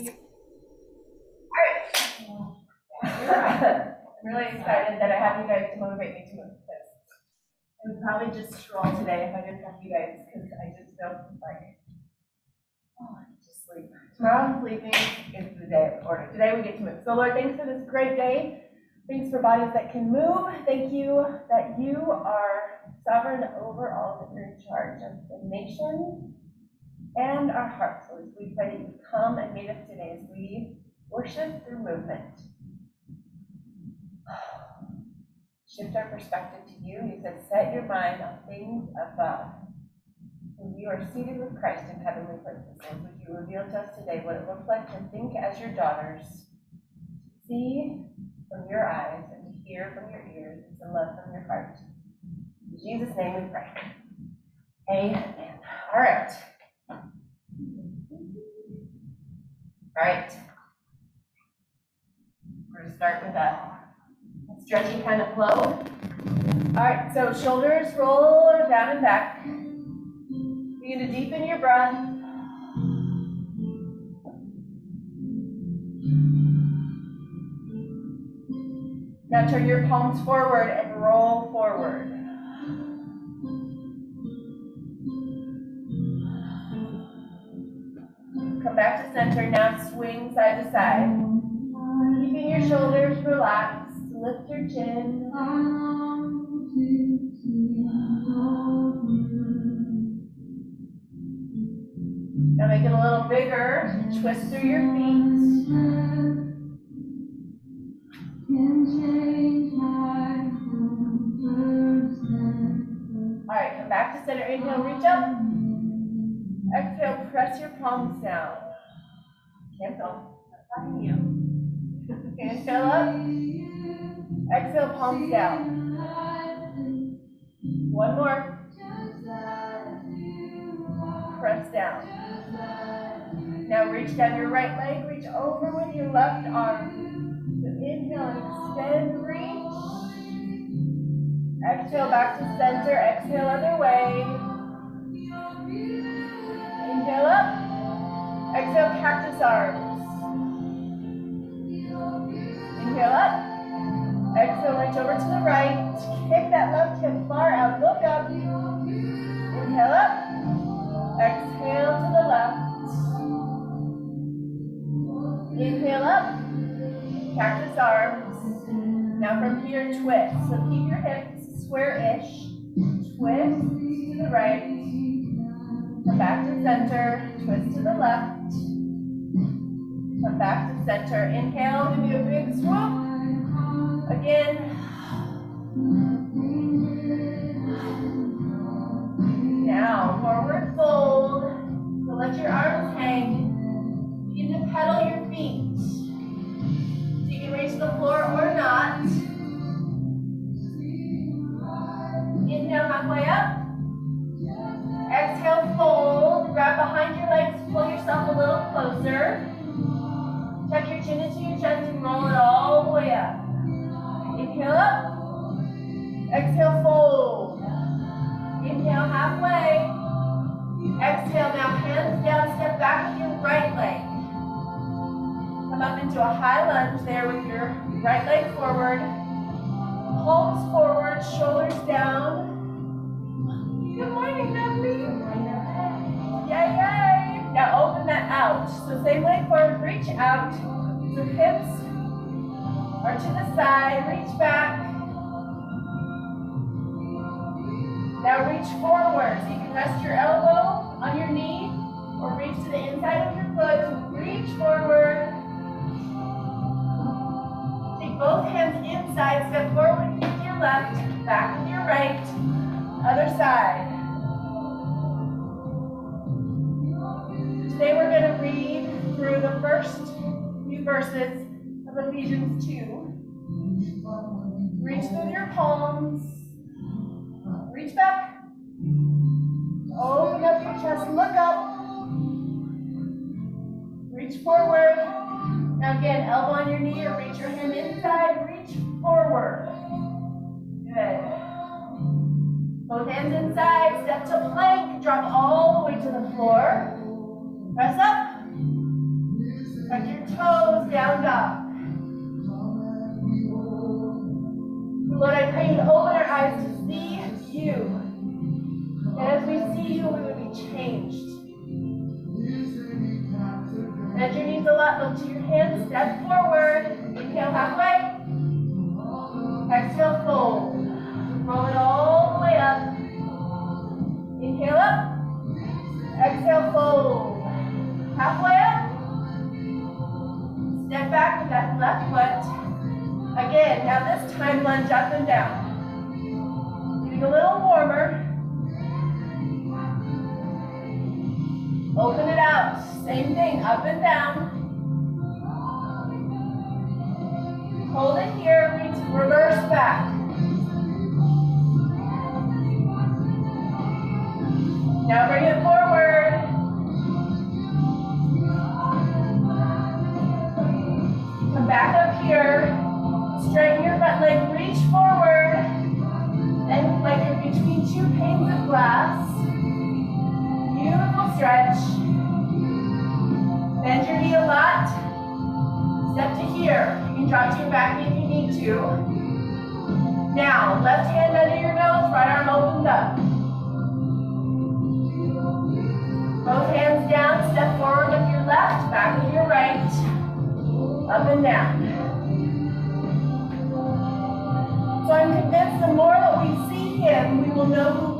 I'm really excited that I have you guys to motivate me to move this. I would probably just stroll today if I didn't have you guys, because I just don't like, oh, I just sleep. Tomorrow I'm sleeping, it's the day of order. Today we get to move. So Lord, thanks for this great day. Thanks for bodies that can move. Thank you that you are sovereign over all, that you're in charge of the nation and our hearts. Lord, we pray that you come and meet us today as we worship through movement. Shift our perspective to you. You said, set your mind on things above. When you are seated with Christ in heavenly places, Lord, would you reveal to us today what it looks like to think as your daughters, to see from your eyes, and to hear from your ears, and to love from your heart. In Jesus' name we pray. Amen. All right. All right. We're going to start with a stretchy kind of flow. All right, so shoulders roll down and back. Begin to deepen your breath. Now turn your palms forward and roll forward. Come back to center. Now swing side to side. Keeping your shoulders relaxed. Lift your chin. Now make it a little bigger. Twist through your feet. All right, come back to center. Inhale, reach up. Exhale, press your palms down. Cancel. Not you. Inhale up. Exhale, palms down. One more. Press down. Now reach down your right leg, reach over with your left arm. So inhale extend, reach. Exhale back to center, exhale other way. Inhale up. Exhale, cactus arms. Inhale up. Exhale, reach over to the right. Kick that left hip far out. Look up. Inhale up. Exhale to the left. Inhale up. Cactus arms. Now from here, twist. So keep your hips square-ish. Twist to the right. Come back to center. Twist to the left. Come back to center. Inhale, give you a big swoop. Again. Now, forward fold. So let your arms hang. Begin to pedal your feet. So you can reach the floor or not. Inhale halfway up. Exhale, fold. Grab behind your legs, pull yourself a little closer. Tuck your chin into your chest and roll it all the way up. Inhale up. Exhale, fold. Inhale halfway. Exhale, now hands down, step back with your right leg. Come up into a high lunge there with your right leg forward. Palms forward, shoulders down. So same leg forward, reach out. So hips are to the side, reach back. Now reach forward. So you can rest your elbow on your knee or reach to the inside of your foot. Reach forward. Take both hands inside, step forward with your left, back with your right, other side. First few verses of Ephesians 2. Reach through your palms. Reach back. Open up your chest. Look up. Reach forward. Now again, elbow on your knee or reach your hand inside. Reach forward. Good. Both hands inside. Step to plank. Drop all the way to the floor. Press up. Tuck your toes, down dog. Lord, I pray you open our eyes to see you. And as we see you, we would be changed. Bend your knees a lot, to your hands, step forward. Inhale halfway. Exhale, fold. Roll it all the way up. Inhale up. Exhale, fold. Halfway up. Step back with that left foot. Again, now this time lunge up and down. Getting a little warmer. Open it out. Same thing, up and down.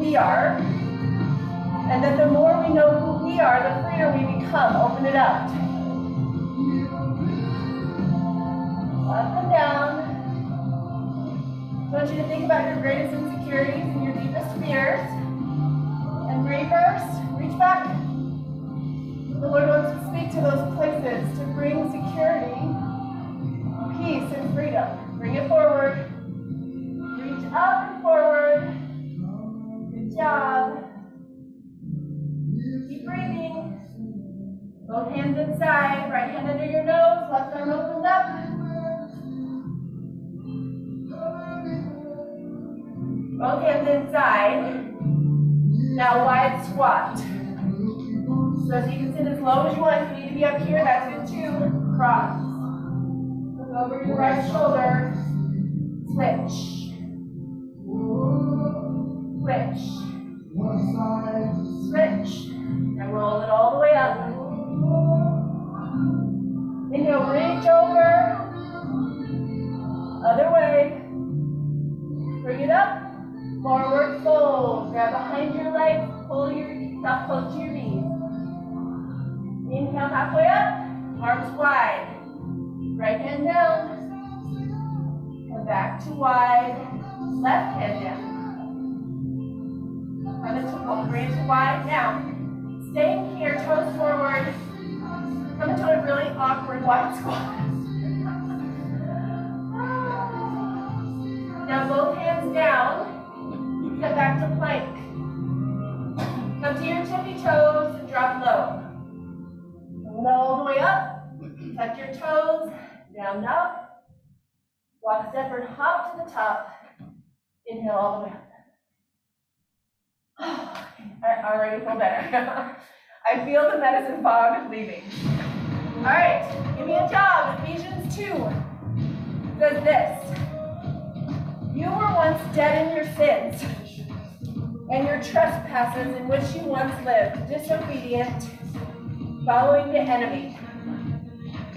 We are. And that the more we know who we are, the freer we become. Open it up. Up and down. I want you to think about your greatest insecurities and your deepest fears. And reverse, reach back. The Lord wants to speak to those places to bring security, peace, and freedom. Bring it forward hands inside, right hand under your nose, left arm opened up. Both hands inside. Now wide squat. So as you can sit as low as you want. If you need to be up here, that's good too. Cross. Look over your right shoulder. Switch. Switch. Switch. And roll it all the way up. Inhale, reach over. Other way. Bring it up. Forward fold. Grab behind your legs. Pull yourself close to your knees. Inhale, halfway up. Arms wide. Right hand down. And back to wide. Left hand down. And then to bridge wide. Now, staying here, toes forward. Come into a really awkward wide squat. now both hands down. Step back to plank. Come to your tippy toes and drop low. Come all the way up. Tuck your toes. Down dog. Walk step and hop to the top. Inhale all the way up. I already feel better. I feel the medicine fog leaving. All right, give me a job. Ephesians 2 says this. You were once dead in your sins and your trespasses in which you once lived, disobedient, following the enemy.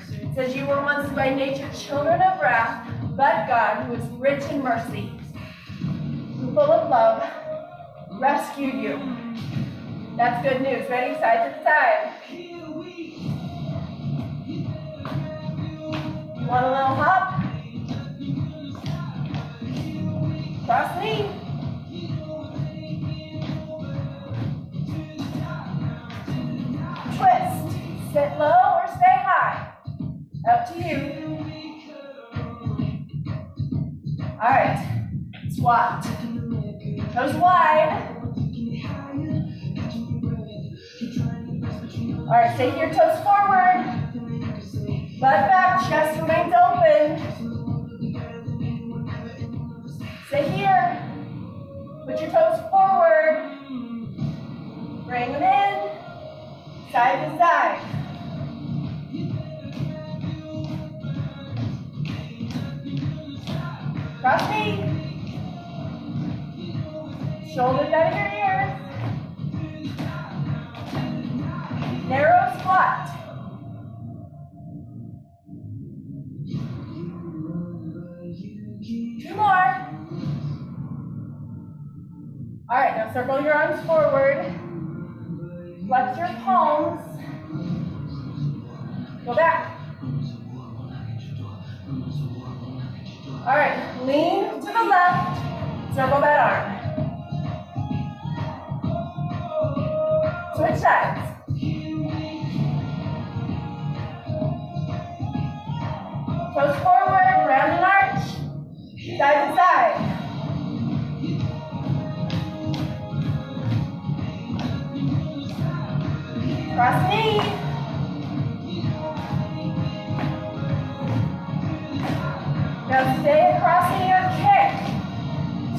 It says you were once by nature children of wrath, but God, who is rich in mercy, full of love, rescued you. That's good news. Ready? Side to side. Want a little hop? Cross knee. Twist. Sit low or stay high. Up to you. All right. Squat. Toes wide. All right, take your toes forward. Butt back, chest remains open. Sit here. Put your toes forward. Bring them in. Side to side. Cross knee. Shoulders out of your ears. Narrow squat. Circle your arms forward. Flex your palms. Go back. All right, lean to the left. Circle that arm. Switch sides. Toes forward, round and arch. Side to side. Cross knee. Now stay across knee or kick.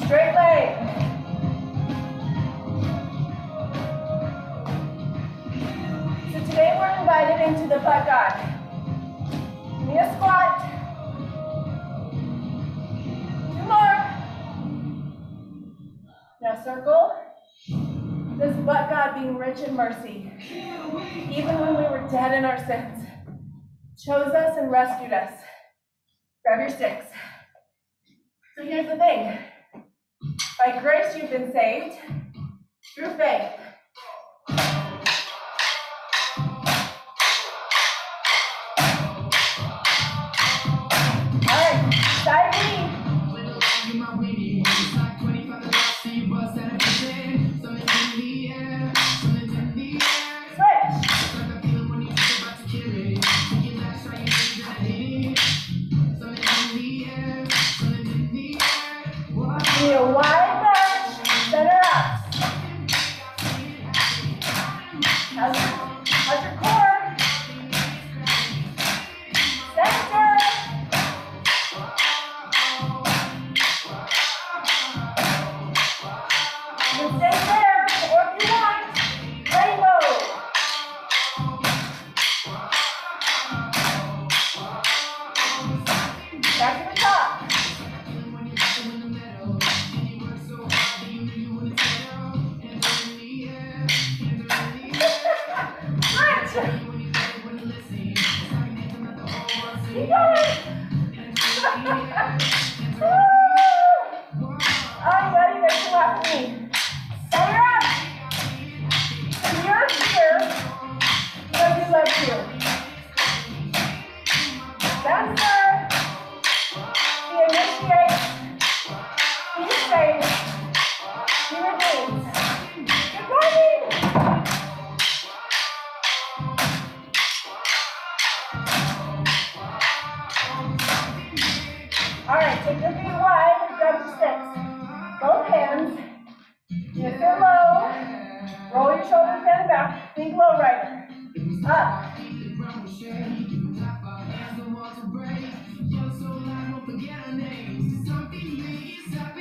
Straight leg. So today we're invited into the but god. Give me a squat. Two more. Now circle. This but God being rich in mercy, even when we were dead in our sins, chose us and rescued us. Grab your sticks. So here's the thing. By grace you've been saved through faith. He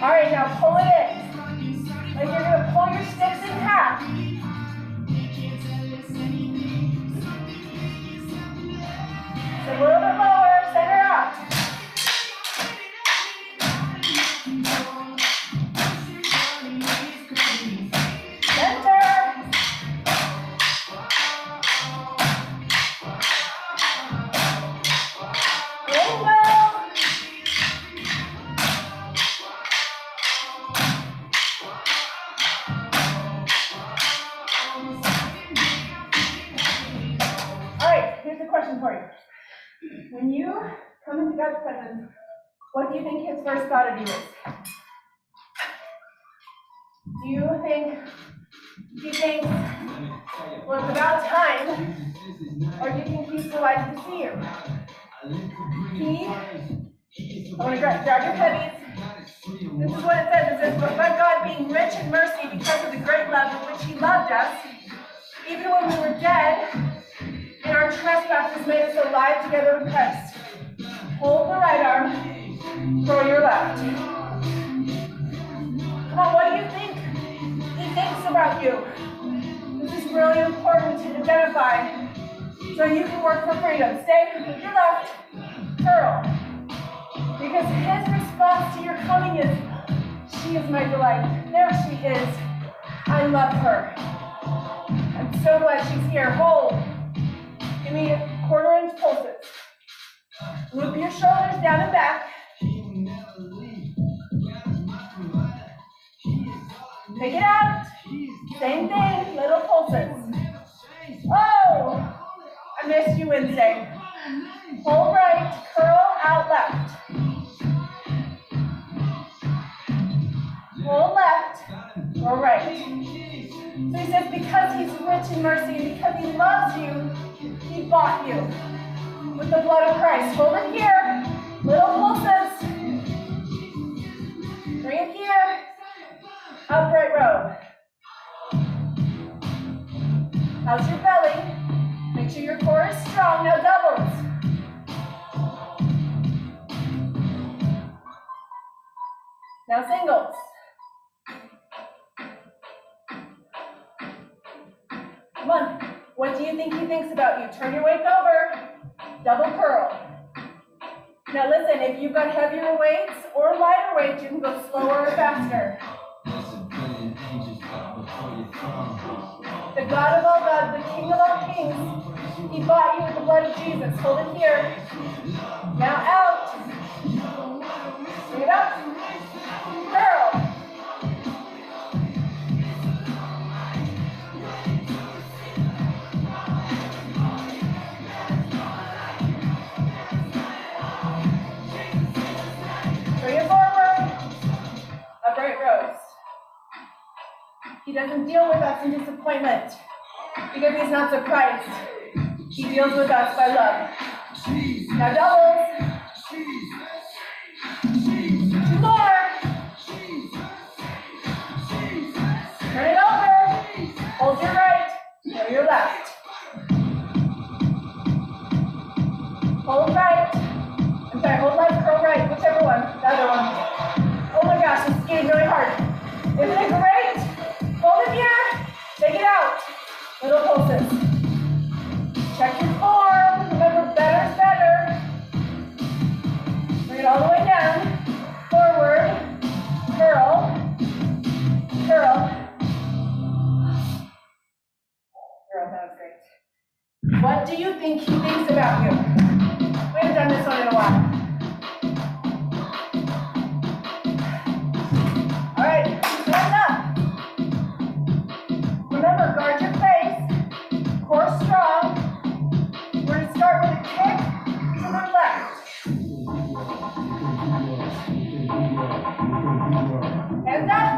All right, now pull it in. Do you think his first thought of you is? Do you think he thinks, well, it's about time, or do you think he's delighted to see you? He, I want to grab, your heavies. This is what it says. It says, but God being rich in mercy because of the great love in which he loved us, even when we were dead, and our trespasses made us alive together with Christ. Hold the right arm, throw your left. Come on, what do you think he thinks about you? This is really important to identify so you can work for freedom. Stay with your left, curl. Because his response to your coming is, she is my delight. There she is. I love her. I'm so glad she's here. Hold. Give me quarter inch pulses. Loop your shoulders down and back. Take it out. Same thing, little pulses. Oh, I missed you Wednesday. Pull right, curl out left. Pull left, or right. So he says, because he's rich in mercy and because he loves you, he bought you with the blood of Christ. Hold it here. Little pulses. Bring it here. Upright row. How's your belly? Make sure your core is strong. Now doubles. Now singles. Come on. What do you think he thinks about you? Turn your weight over. Double curl. Now listen, if you've got heavier weights or lighter weights, you can go slower or faster. The God of all gods, the King of all kings, he bought you with the blood of Jesus. Hold it here. Now out. Bring it up. Curl. Bring it forward. Upright rows. He doesn't deal with us in disappointment because he's not surprised. He deals with us by love. Now doubles. Two more. Turn it over. Hold your right. Throw your left. Hold right. I'm sorry, hold left, curl right, whichever one. The other one. Oh my gosh, this is getting really hard. Isn't it great? Hold it here. Take it out. Little pulses. Check your form. Remember, better is better. Bring it all the way down. Forward. Curl. Curl. Girl, that was great. What do you think he thinks about you? We haven't done this one in a while. Hands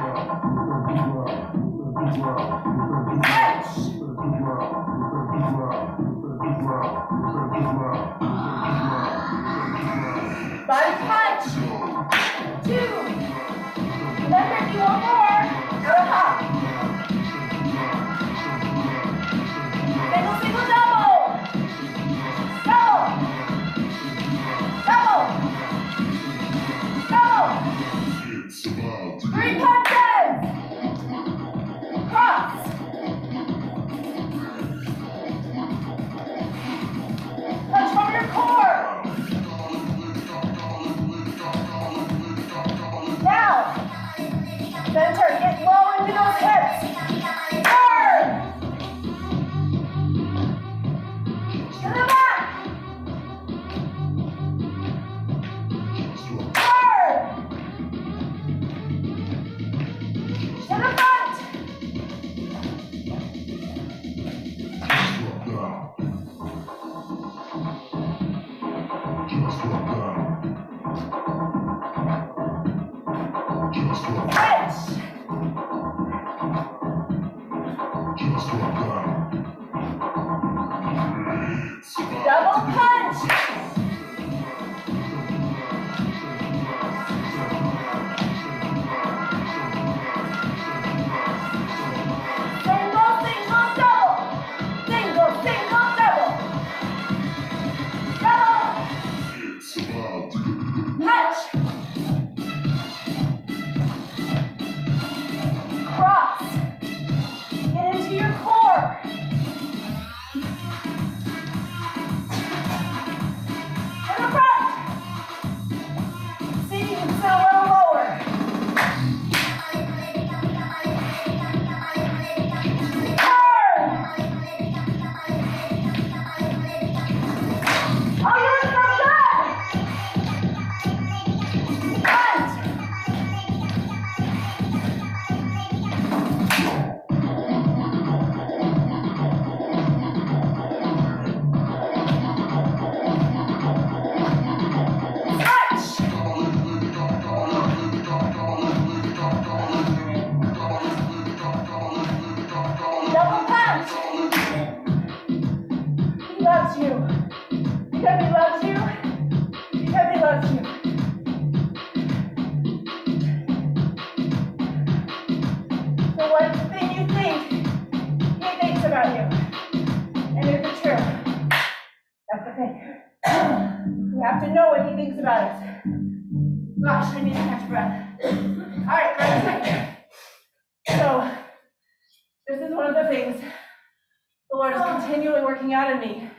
continually working out in me,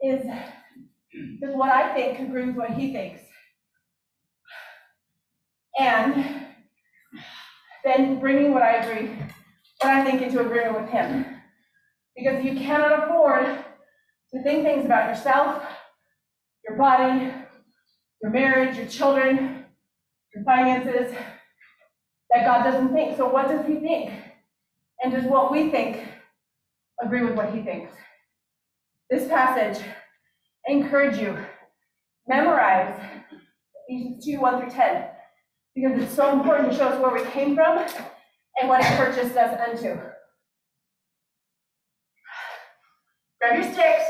is does what I think agree with what he thinks? And then bringing what I agree, what I think into agreement with him. Because you cannot afford to think things about yourself, your body, your marriage, your children, your finances, that God doesn't think. So what does he think? And does what we think agree with what he thinks? This passage, I encourage you, memorize Ephesians 2, 1 through 10, because it's so important to show us where we came from and what it purchased us unto. Grab your sticks.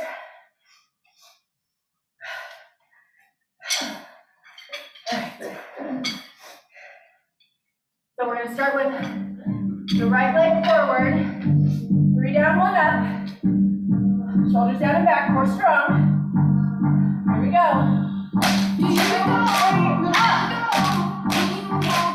So we're going to start with the right leg forward, three down, one up, shoulders down and back, core strong. Here we go. Two, three, up.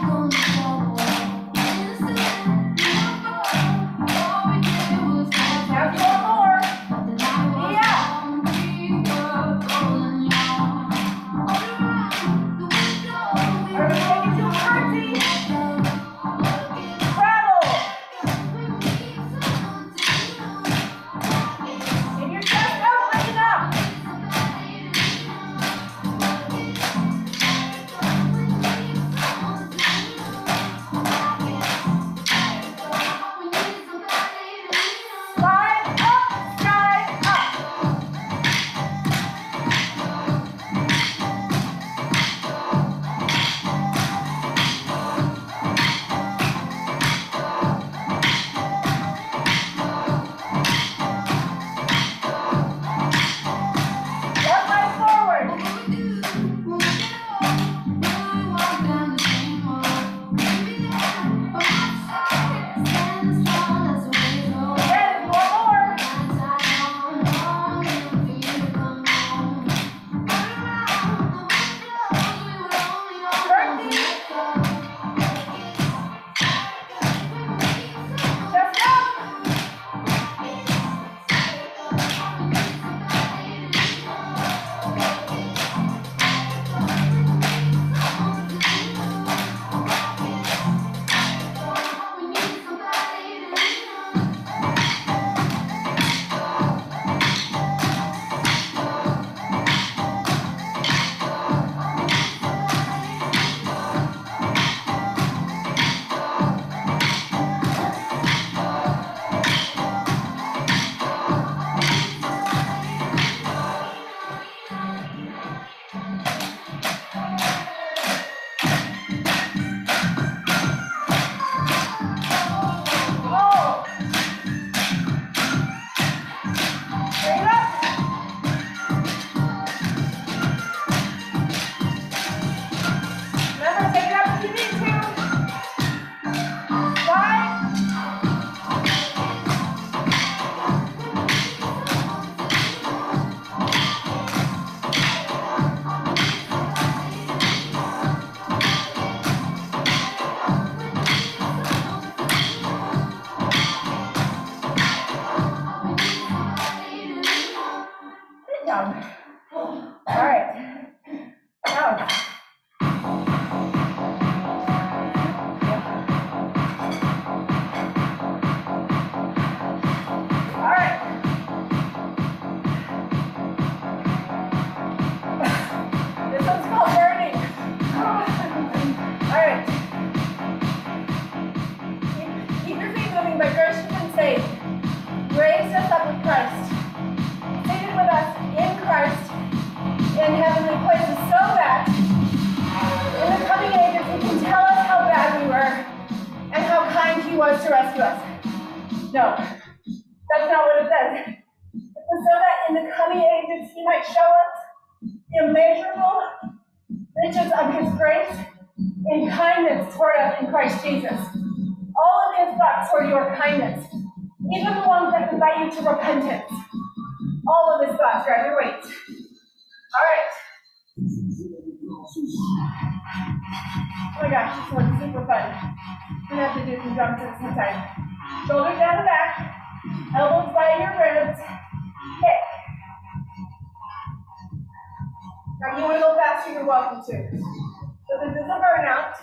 Now you wanna go faster, you're welcome to. So this is a burnout.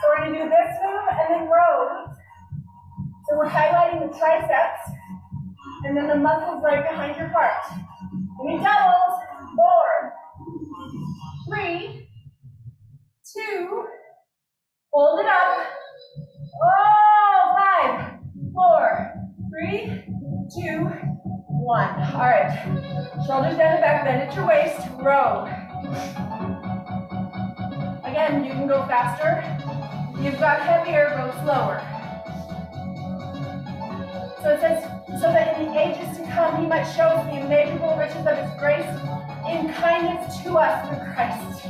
So we're gonna do this move and then rows. So we're highlighting the triceps and then the muscles right behind your heart. Give me doubles. Four, three, two, hold it up. Oh, five, four, three, two, one. All right. Shoulders down the back, bend at your waist, row. Again, you can go faster. If you've got heavier, go slower. So it says, so that in the ages to come he might show us the immeasurable riches of his grace in kindness to us through Christ.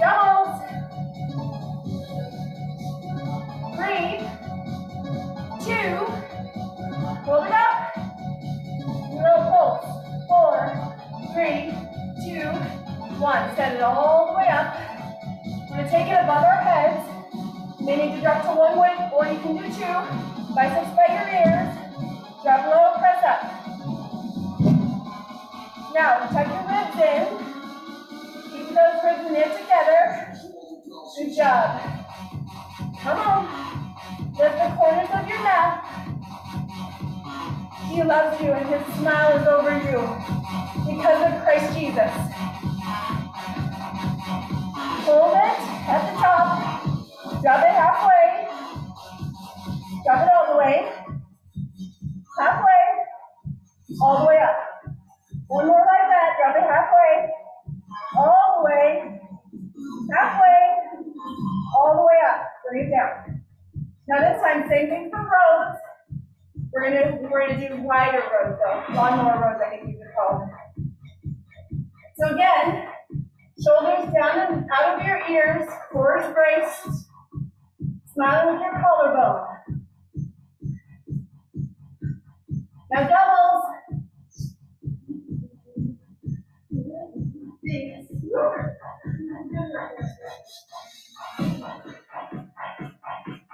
Doubles. Breathe. Two. Three, two, one. Set it all the way up. We're to take it above our heads. You may need to drop to one way, or you can do two. Biceps by your ears. Drop low, press up. Now, tuck your ribs in. Keep those ribs knit together. Good job. Come on. Lift the corners of your mat. He loves you and his smile is over you because of Christ Jesus. Hold it at the top. Drop it halfway. Drop it all the way. Halfway. All the way up. One more like that. Drop it halfway. All the way. Halfway. All the way up. Bring down. Now this time, same thing. We're gonna we're gonna do wider rows though. Lawnmower rows, I think these are called. So again, shoulders down and out of your ears, core is braced. Smiling with your collarbone. Now doubles.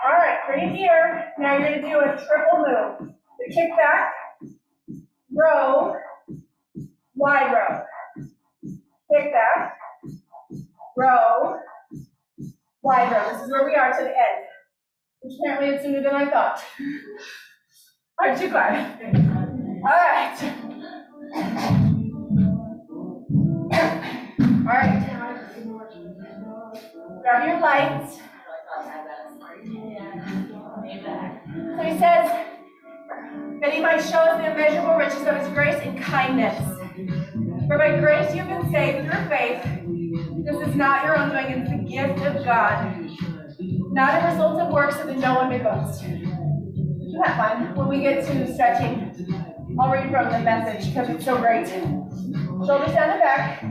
All right, breathe here. Now you're going to do a triple move. Kick back, row, wide row. Kick back, row, wide row. This is where we are to the end, which apparently it's sooner than I thought. Aren't you glad? All right. All right. Grab your lights. So he says that he might show us the immeasurable riches of his grace and kindness. For by grace you have been saved through faith. This is not your own doing, it's the gift of God. Not a result of works so that no one may boast. Isn't that fun? When we get to stretching, I'll read from the message because it's so great. Shoulders down the back,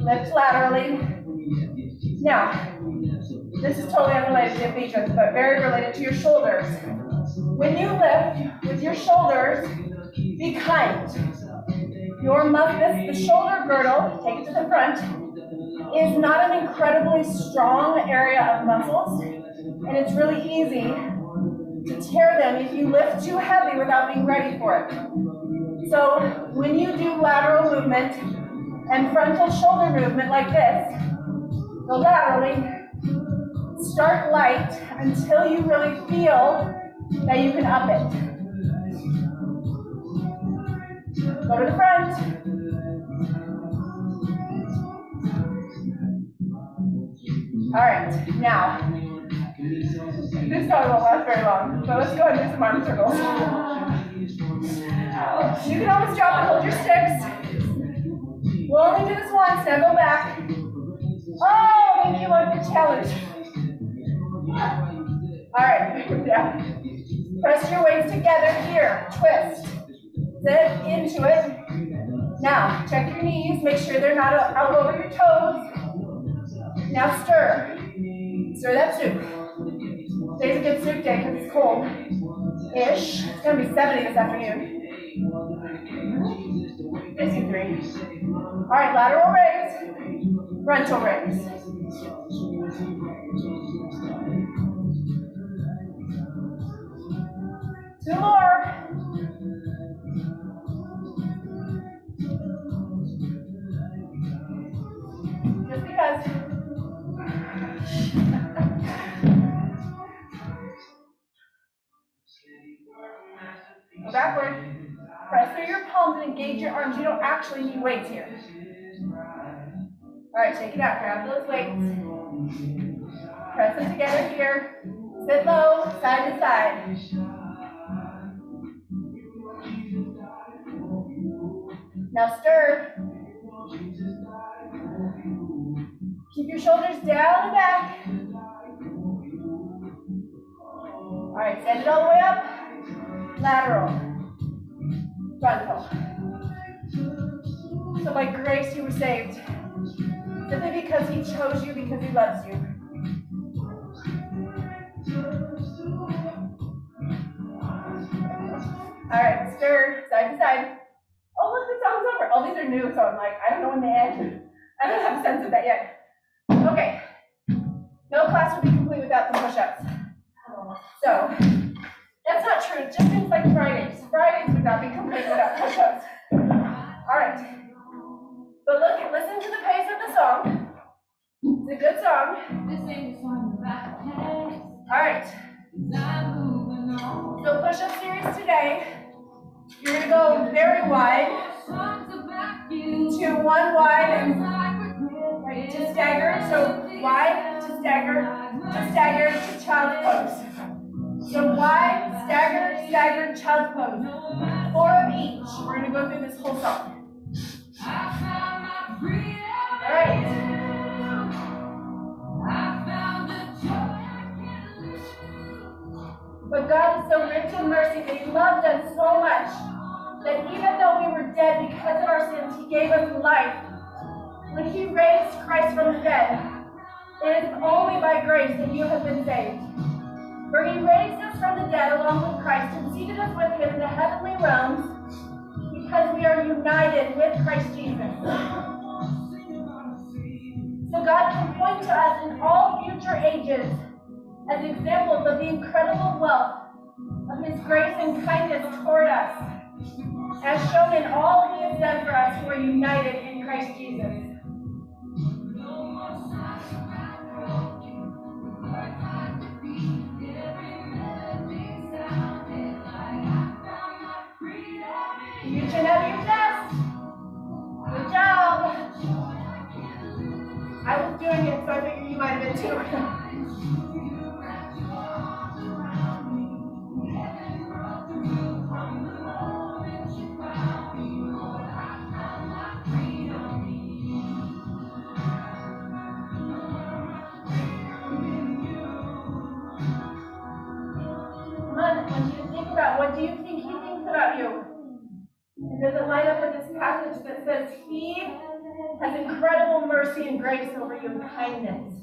lift laterally. Now, this is totally unrelated to Ephesians, but very related to your shoulders. When you lift with your shoulders, be kind. Your muscle, the shoulder girdle, take it to the front, is not an incredibly strong area of muscles, and it's really easy to tear them if you lift too heavy without being ready for it. So when you do lateral movement and frontal shoulder movement like this, go laterally, start light until you really feel that you can up it. Go to the front. All right, now this probably won't last very long, so let's go and do some arm circles. You can always drop and hold your sticks. We'll only do this once, now go back. Oh, thank you, Lord, for challenge. All right, down. Press your weights together here, twist. Sit into it. Now, check your knees, make sure they're not out over your toes. Now stir. Stir that soup. Today's a good soup day because it's cold. Ish. It's going to be 70 this afternoon. three. All right, lateral raise, frontal raise. Two more. Just because. Go backward. Press through your palms and engage your arms. You don't actually need weights here. All right, take it out. Grab those weights. Press them together here. Sit low, side to side. Now stir. Keep your shoulders down and back. All right, send it all the way up. Lateral. Frontal. So by grace you were saved. Simply because he chose you because he loves you. All right, stir side to side. The over. All these are new, so I'm like, I don't know when they end. I don't have a sense of that yet. Okay. No class would be complete without some push-ups. So, that's not true. Just seems like Fridays. Fridays would not be complete without push-ups. All right. But look, listen to the pace of the song. It's a good song. This ain't the song All right. I'm moving on. So push-up series today. You're gonna go very wide Songs about you. to one wide and Like regret. right, to stagger. So wide to stagger, to stagger to child pose. So wide, stagger, stagger, child pose. Four of each. We're gonna go through this whole song. I found my freedom. All right. I found the joy I can't. But God is so rich in mercy that He loved us so much that even though we were dead because of our sins, He gave us life. When He raised Christ from the dead, it is only by grace that you have been saved. For He raised us from the dead along with Christ and seated us with Him in the heavenly realms because we are united with Christ Jesus. So God can point to us in all future ages as examples of the incredible wealth of his grace and kindness toward us, as shown in all he has done for us who are united in Christ Jesus. You. Good job. I was doing it, so I figured you might have been too. Does it line up with this passage that says he has incredible mercy and grace over you and kindness?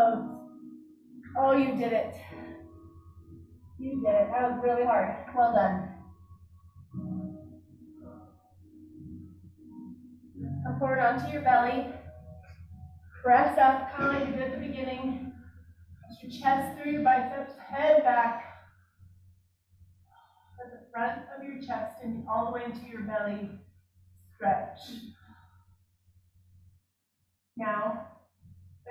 Pose. Oh, you did it. You did it. That was really hard. Well done. Come forward onto your belly. Press up, kind of like you did at the beginning. Push your chest through your biceps, head back. Let the front of your chest and all the way into your belly. Stretch.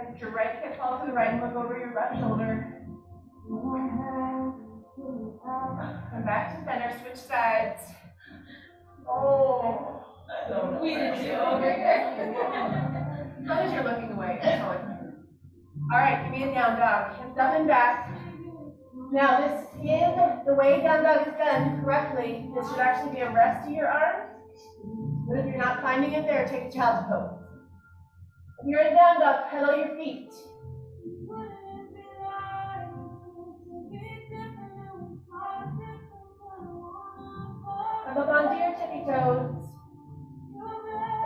Let your right hip fall to the right and look over your left shoulder. Come back to center, switch sides. Oh. We did too. Okay. As long as you're looking away, all. Right, give me a down dog. Hands up and back. Now this in the way down dog is done correctly, this should actually be a rest to your arms. But if you're not finding it there, take a child's pose. In down dog, pedal your feet. Come up onto your tippy toes.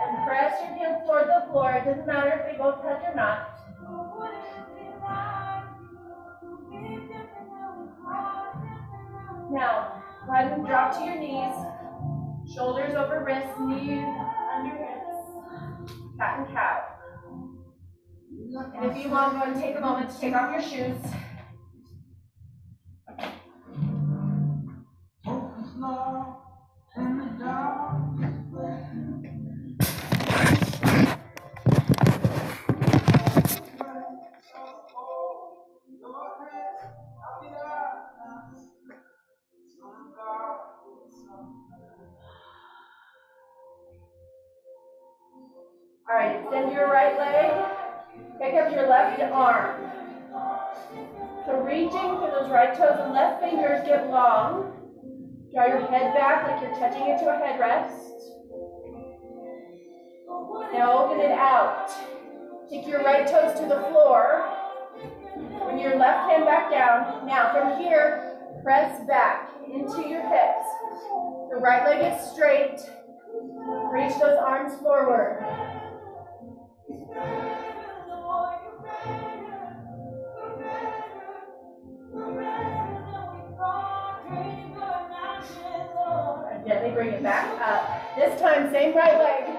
And press your heels toward the floor. It doesn't matter if they both touch or not. Now, go ahead and drop to your knees. Shoulders over wrists, knees under hips. Cat and cow. And if you want, go and take a moment to take off your shoes. All right, extend your right leg. Pick up your left arm. So reaching for those right toes and left fingers get long. Draw your head back like you're touching it to a headrest. Now open it out. Take your right toes to the floor. Bring your left hand back down. Now from here, press back into your hips. The right leg is straight. Reach those arms forward. Bring it back up. This time, same right leg,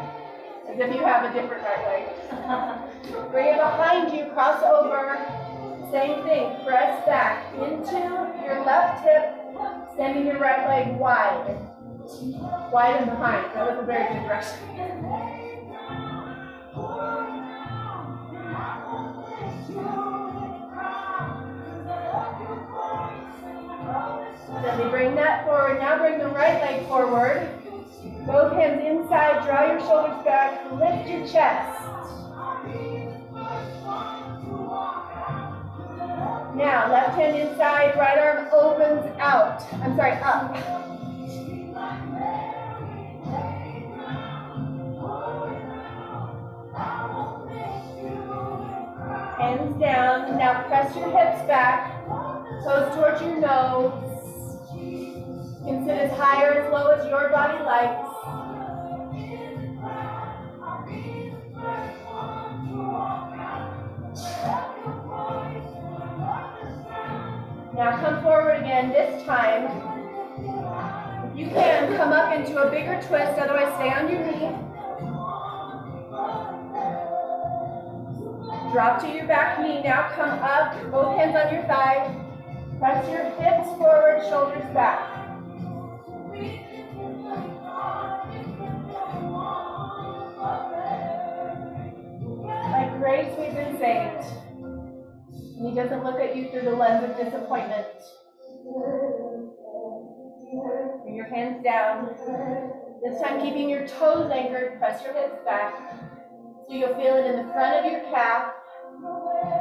as if you have a different right leg. bring it behind you, cross over. Same thing, press back into your left hip, sending your right leg wide. Wide and behind. That was a very good direction. Bring that forward. Now bring the right leg forward. Both hands inside. Draw your shoulders back. Lift your chest. Now, left hand inside. Right arm opens out. I'm sorry, up. Hands down. Now press your hips back. Toes towards your nose. Sit as high or as low as your body likes. Now come forward again, this time. If you can, come up into a bigger twist, otherwise stay on your knee. Drop to your back knee. Now come up, both hands on your thigh. Press your hips forward, shoulders back. Doesn't look at you through the lens of disappointment. Bring your hands down. This time keeping your toes anchored, press your hips back. So you'll feel it in the front of your calf.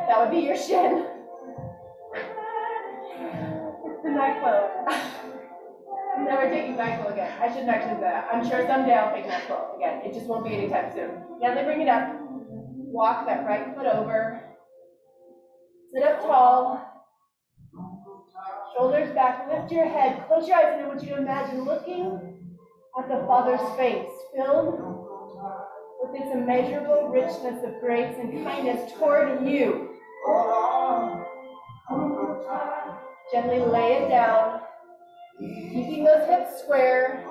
That would be your shin. It's the NyQuil. I'm never taking NyQuil again. I shouldn't actually do that. I'm sure someday I'll take NyQuil again. It just won't be anytime soon. Gently bring it up. Walk that right foot over. Sit up tall. Shoulders back. Lift your head. Close your eyes and I you imagine looking at the Father's face, filled with this immeasurable richness of grace and kindness toward you. Gently lay it down, keeping those hips square.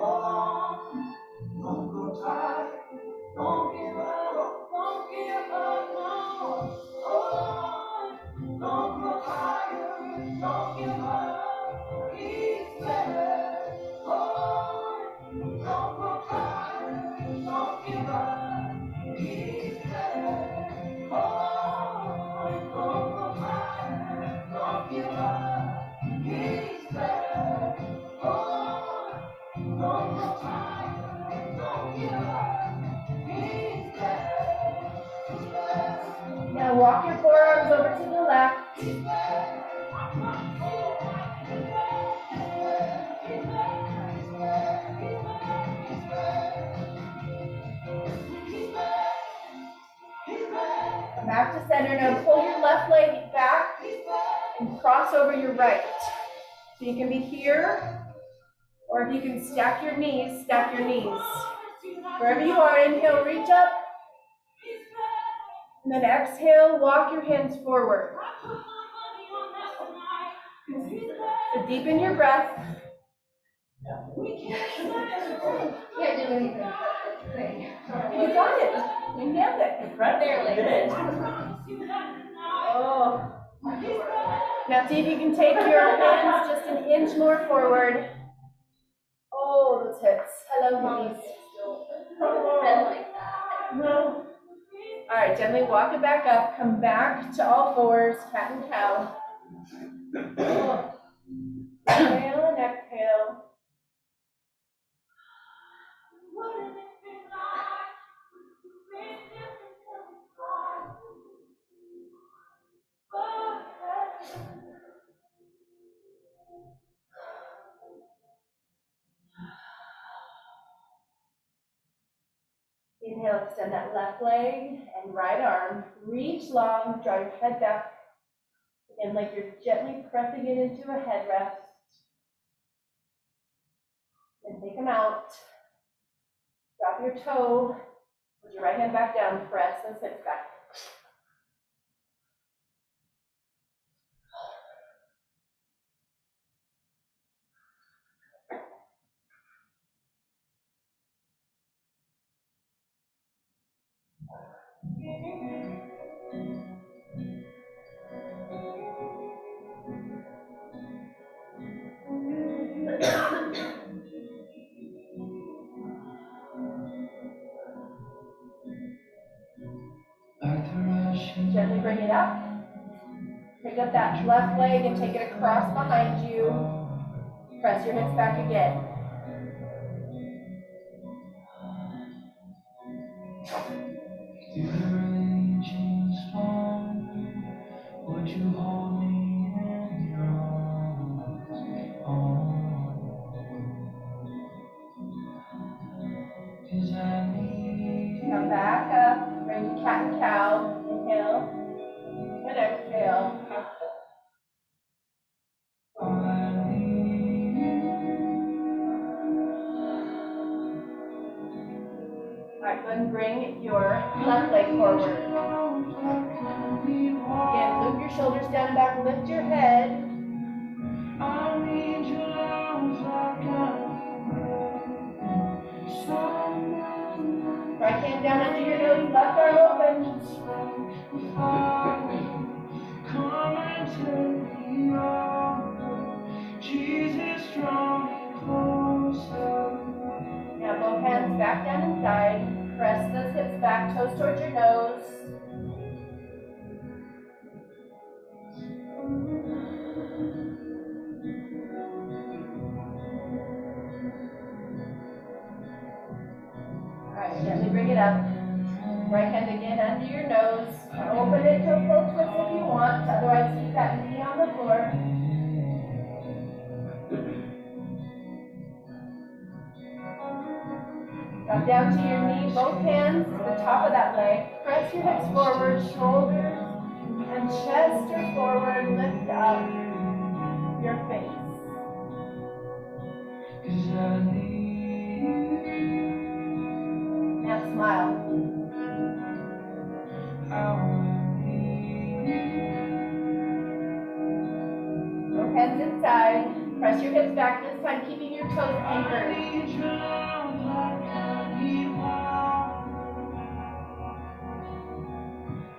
Don't give up, don't give up. over to the left. Come back to center. Now pull your left leg back and cross over your right. So you can be here, or if you can stack your knees, stack your knees. Wherever you are, inhale, reach up. Then exhale, walk your hands forward. So deepen your breath. Can't do anything. You got it. You nailed it. Barely. Oh. Now see if you can take your hands just an inch more forward. Oh, those hips. Hello, knees. Been like that. All right, gently walk it back up. Come back to all fours, cat and cow. Inhale and exhale. Inhale, extend that left leg and right arm. Reach long, draw your head back. Again, like you're gently pressing it into a head rest. And take them out. Drop your toe. Put your right hand back down. Press those hips back. Gently bring it up. Pick up that left leg and take it across behind you. Press your hips back again. Would it up. Right hand again under your nose. Open it to a full twist if you want, otherwise keep that knee on the floor. Come down to your knee, both hands to the top of that leg. Press your hips forward, shoulders and chest are forward. Lift up your face. Smile. Both hands inside. Press your hips back this time, keeping your toes anchored. need your love like I need water.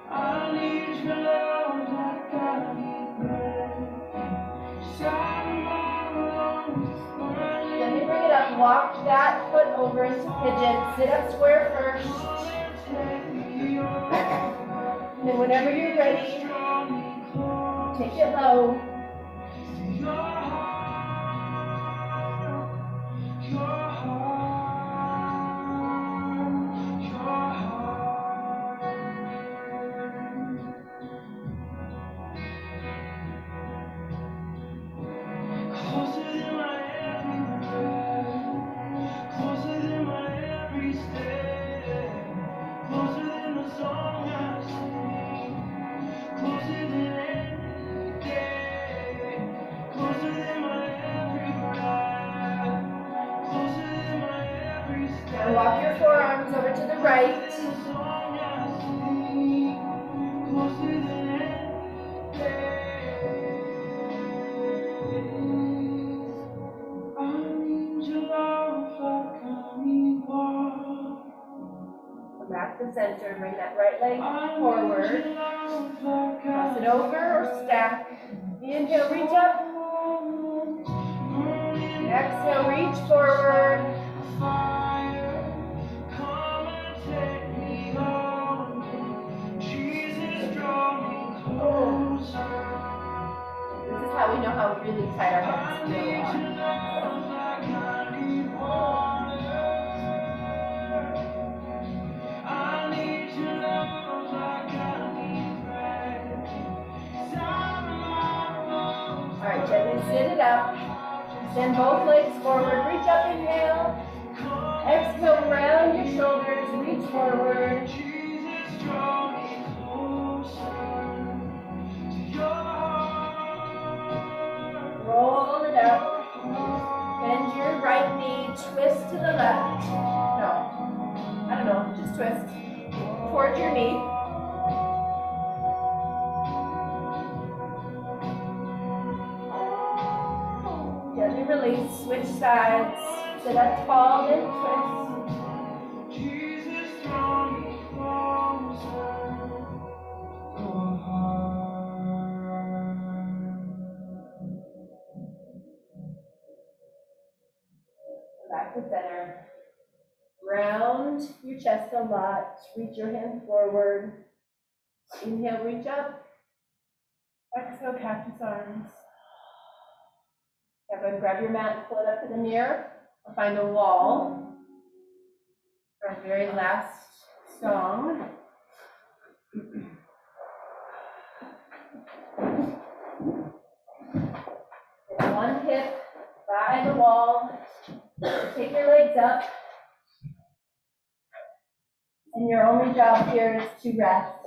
I need your love like I need bread. Inside of my lungs, burning. Gently bring it up. Walk that into pigeon. Sit up square first. And then whenever you're ready, take it low. Center. Bring that right leg forward. Cross it over or stack. Inhale, reach up. Exhale, reach forward. Oh. This is how we know how really tight our hips are. Sit it up. Send both legs forward. Reach up, inhale. Exhale, round your shoulders. Reach forward. Roll it up. Bend your right knee. Twist to the left. No. I don't know. Just twist. Towards your knee. Switch sides. Sit up tall, then twist. Back to center. Round your chest a lot. Reach your hand forward. Inhale, reach up. Exhale, cactus arms. Everyone grab your mat, and pull it up to the mirror, or find a wall. For our very last song. One hip by the wall. Take your legs up. And your only job here is to rest.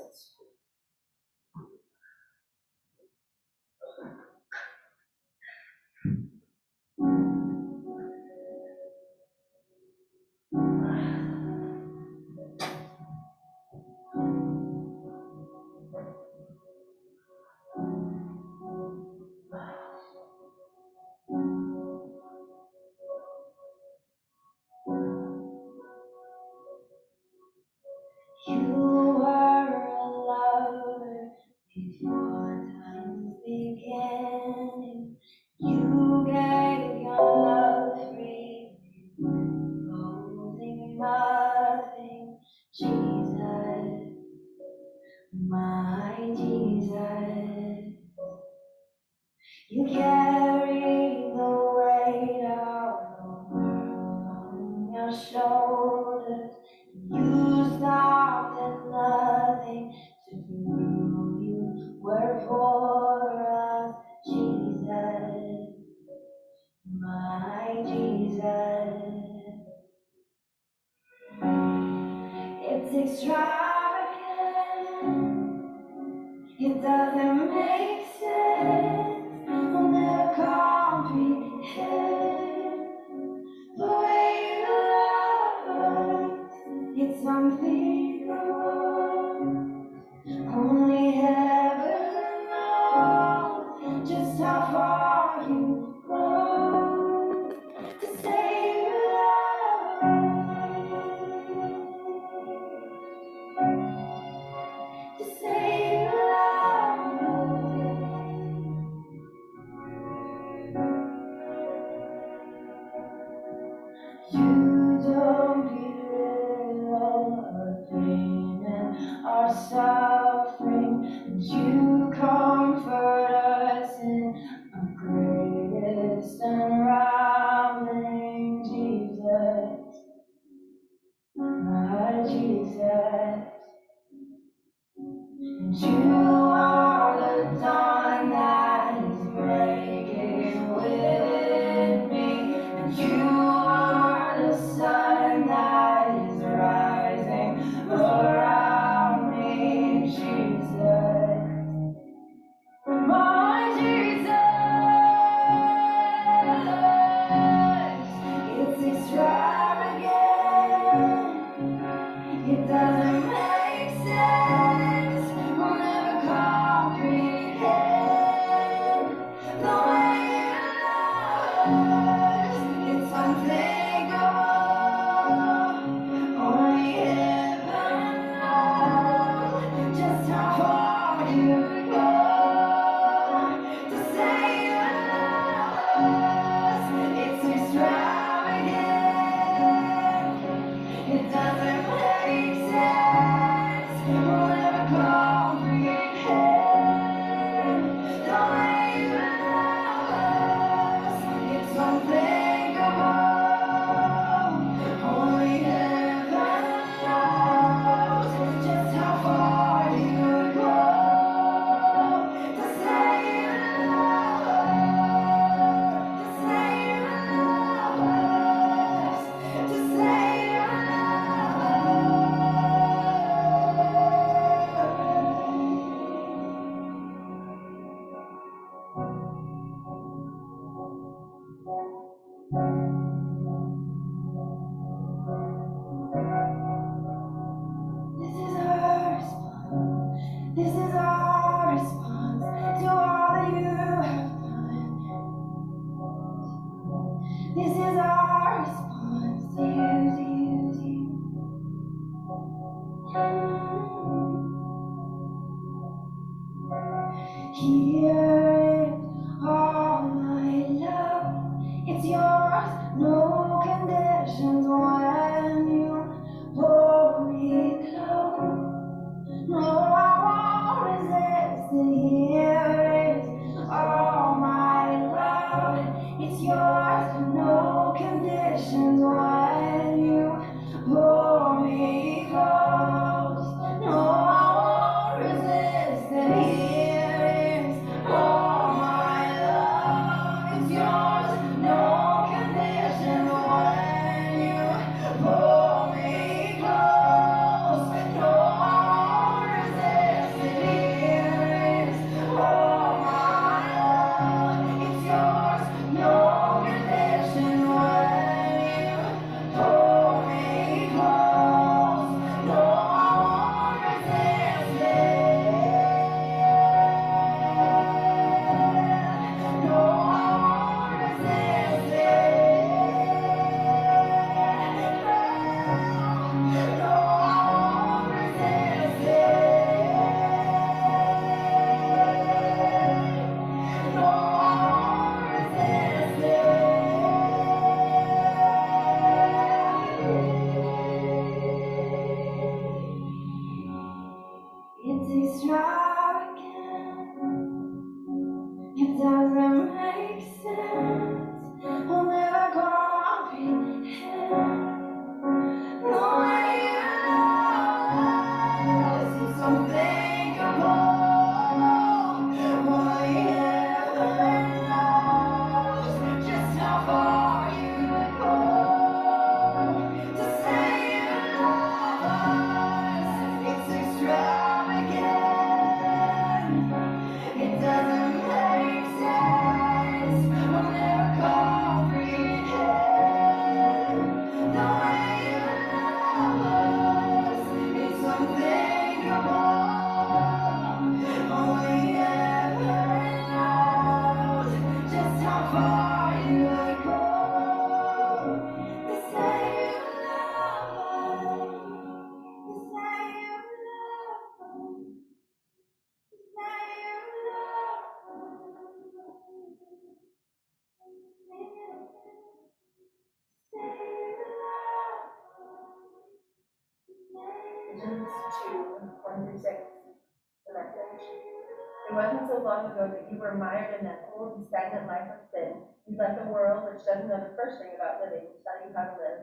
You how to live.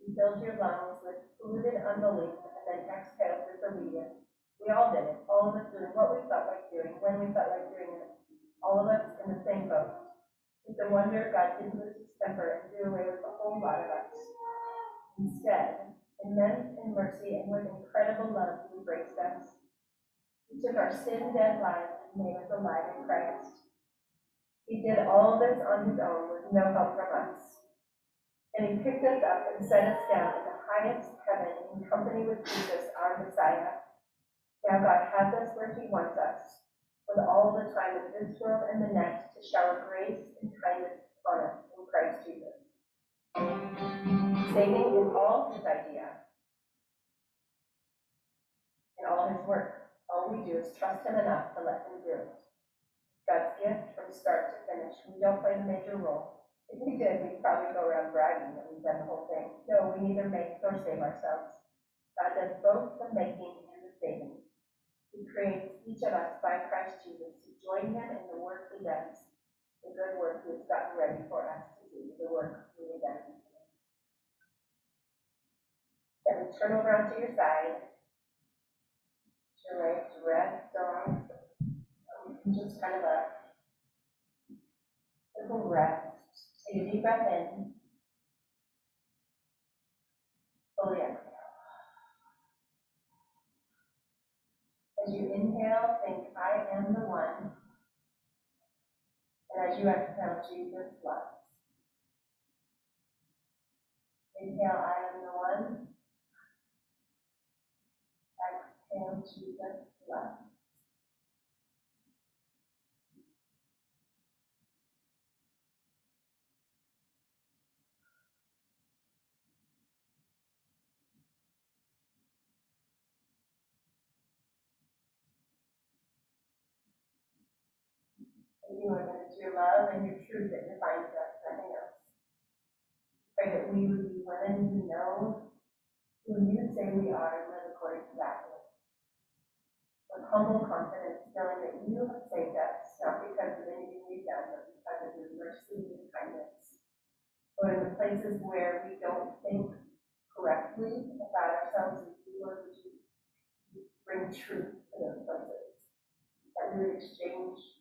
You filled your lungs with polluted unbelief and then exhaled disobedience. We all did it, all of us doing what we felt like doing, when we felt like doing it. All of us in the same boat. It's a wonder God didn't lose his temper and do away with a whole lot of us. Instead, immense in mercy and with incredible love, he embraced us. He took our sin-dead lives and made us alive in Christ. He did all this on his own with no help from us. And he picked us up and set us down in the highest heaven in company with Jesus, our Messiah. Now God has us where he wants us, with all the time of this world and the next to shower grace and kindness upon us in Christ Jesus. Saving is all his idea and all his work. All we do is trust him enough to let him do it. God's gift from start to finish. We don't play the major role. We did, we'd probably go around bragging that we've done the whole thing. No, we neither make nor save ourselves. God does both the making and the saving. He creates each of us by Christ Jesus to join him in the work he does, the good work he has gotten ready for us to do, the work we. Can we turn over onto your side? Your right, rest on, um, just kind of a little rest. Take a deep breath in. Fully exhale. As you inhale, think, I am the one. And as you exhale, Jesus loves. Inhale, I am the one. Exhale, Jesus loves. You are, that it's your love and your truth that defines us, nothing else. Pray that we would be women who know who you say we are and live according to that. With humble confidence, knowing that you have saved us, not because of anything we've done, but because of your mercy and kindness. Lord, in the places where we don't think correctly about ourselves and you, Lord, would you bring truth to those places? That we would exchange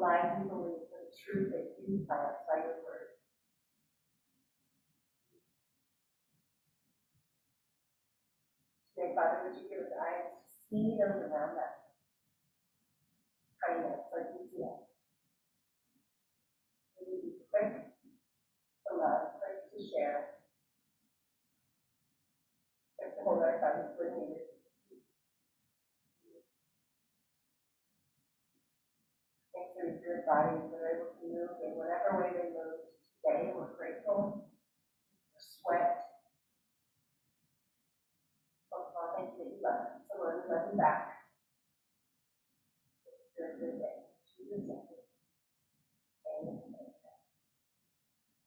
lies we believe the truth that you tell us by your word. Today, Father, would you give us eyes to see those around us? Kindness, like you see us. May we be quick to love, quick to share. Quick hold our tongues when needed. Body bodies were able to move in whatever way they moved. Today we're grateful for sweat. Oh God, thank you that you love. So we love you back. It's your good day. Jesus, thank you.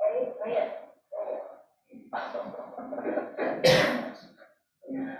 Amen. Amen. Amen.